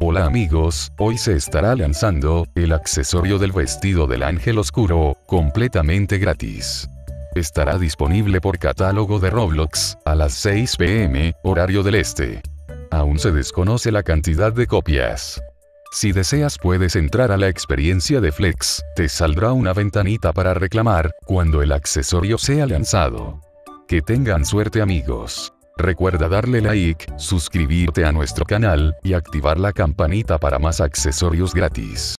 Hola amigos, hoy se estará lanzando, el accesorio del vestido del ángel oscuro, completamente gratis. Estará disponible por catálogo de Roblox, a las 6 pm, horario del este. Aún se desconoce la cantidad de copias. Si deseas puedes entrar a la experiencia de Flex, te saldrá una ventanita para reclamar, cuando el accesorio sea lanzado. Que tengan suerte amigos. Recuerda darle like, suscribirte a nuestro canal, y activar la campanita para más accesorios gratis.